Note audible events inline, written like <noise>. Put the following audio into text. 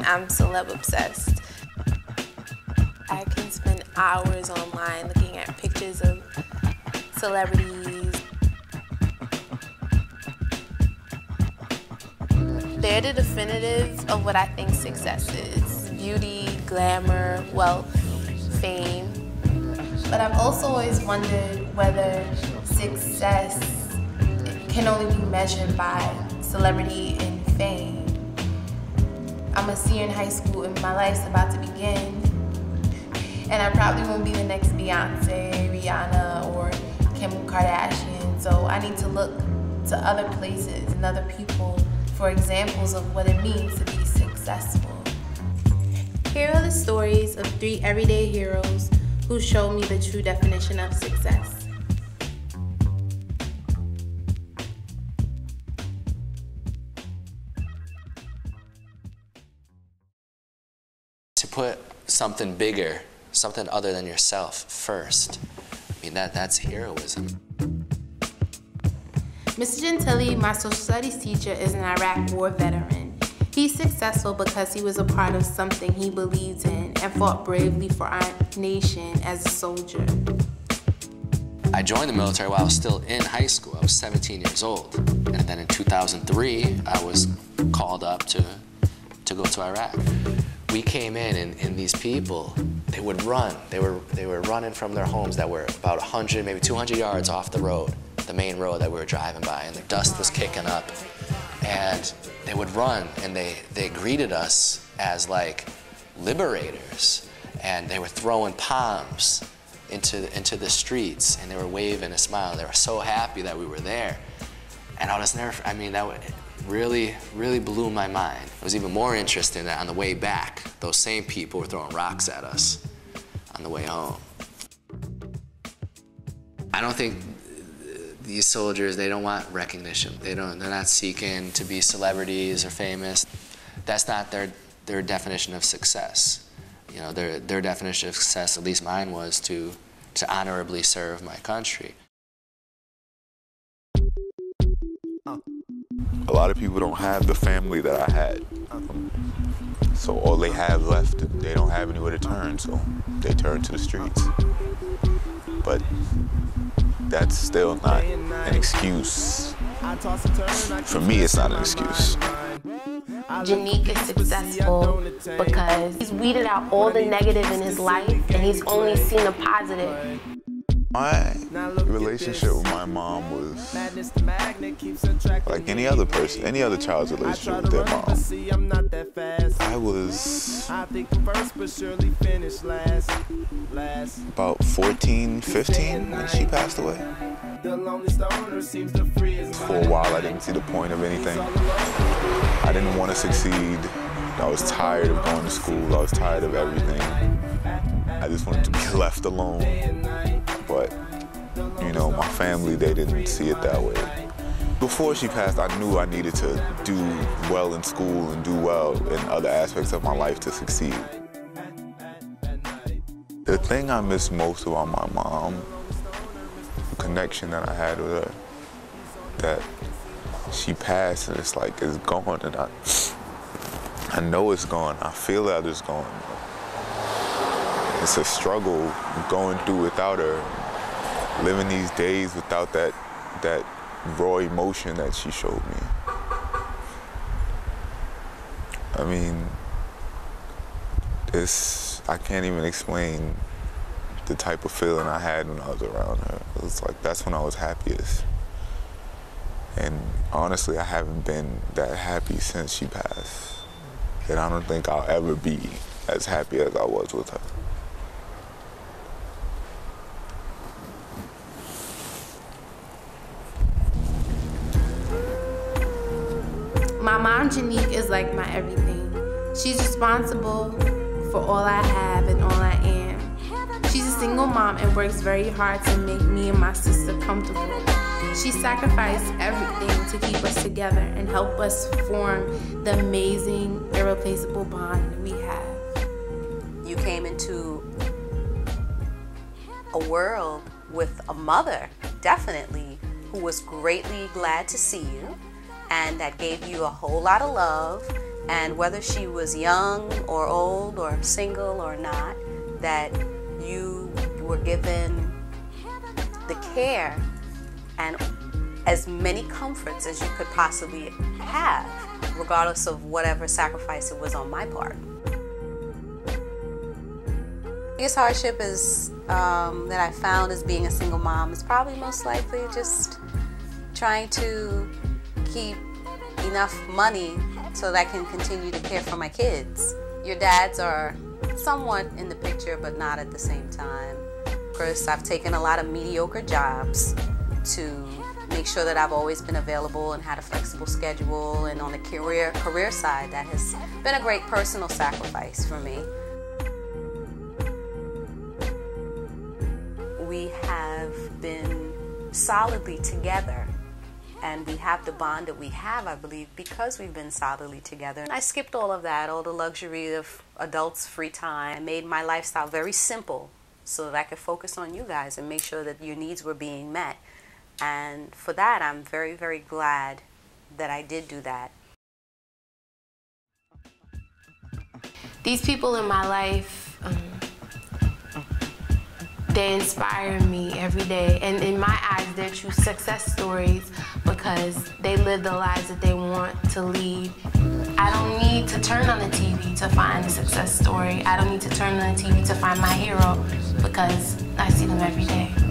I'm celeb obsessed. I can spend hours online looking at pictures of celebrities. They're the definitive of what I think success is beauty, glamour, wealth, fame. But I've also always wondered whether success can only be measured by celebrity and fame. I'm a senior in high school and my life's about to begin. And I probably won't be the next Beyonce, Rihanna, or Kim Kardashian. So I need to look to other places and other people for examples of what it means to be successful. Here are the stories of three everyday heroes who showed me the true definition of success. Put something bigger, something other than yourself first, I mean, that, that's heroism. Mr. Gentili, my social studies teacher, is an Iraq war veteran. He's successful because he was a part of something he believes in and fought bravely for our nation as a soldier. I joined the military while I was still in high school. I was 17 years old. And then in 2003, I was called up to, to go to Iraq. We came in and, and these people, they would run. They were, they were running from their homes that were about 100, maybe 200 yards off the road, the main road that we were driving by, and the dust was kicking up. And they would run and they, they greeted us as like liberators. And they were throwing palms into, into the streets and they were waving and smiling. They were so happy that we were there. And I'll just never, I mean, that really, really blew my mind. It was even more interesting that on the way back, those same people were throwing rocks at us on the way home. I don't think these soldiers, they don't want recognition. They don't, they're not seeking to be celebrities or famous. That's not their, their definition of success. You know, their, their definition of success, at least mine was to, to honorably serve my country. A lot of people don't have the family that I had. So all they have left, they don't have anywhere to turn, so they turn to the streets. But that's still not an excuse. For me, it's not an excuse. Janique is successful because he's weeded out all the negative in his life and he's only seen the positive. My relationship with my mom was like any other person, any other child's relationship with their mom. I was I think first, but surely finish last. Last. about 14, 15 when she passed away. For a while, I didn't see the point of anything. I didn't want to succeed. I was tired of going to school. I was tired of everything. I just wanted to be <laughs> left alone. But, you know, my family, they didn't see it that way. Before she passed, I knew I needed to do well in school and do well in other aspects of my life to succeed. The thing I miss most about my mom, the connection that I had with her, that she passed and it's like it's gone and I, I know it's gone. I feel that it's gone. It's a struggle going through without her, living these days without that that raw emotion that she showed me. I mean, it's I can't even explain the type of feeling I had when I was around her. It was like that's when I was happiest. And honestly, I haven't been that happy since she passed. And I don't think I'll ever be as happy as I was with her. My mom, Janique, is like my everything. She's responsible for all I have and all I am. She's a single mom and works very hard to make me and my sister comfortable. She sacrificed everything to keep us together and help us form the amazing, irreplaceable bond we have. You came into a world with a mother, definitely, who was greatly glad to see you and that gave you a whole lot of love. And whether she was young or old or single or not, that you were given the care and as many comforts as you could possibly have, regardless of whatever sacrifice it was on my part. The biggest hardship is um, that I found as being a single mom is probably most likely just trying to keep enough money so that I can continue to care for my kids. Your dads are somewhat in the picture, but not at the same time. Of course, I've taken a lot of mediocre jobs to make sure that I've always been available and had a flexible schedule. And on the career career side, that has been a great personal sacrifice for me. We have been solidly together and we have the bond that we have, I believe, because we've been solidly together. And I skipped all of that, all the luxury of adults' free time. I made my lifestyle very simple so that I could focus on you guys and make sure that your needs were being met. And for that, I'm very, very glad that I did do that. These people in my life, um, they inspire me every day. And in my eyes, they're true success stories because they live the lives that they want to lead. I don't need to turn on the TV to find a success story. I don't need to turn on the TV to find my hero because I see them every day.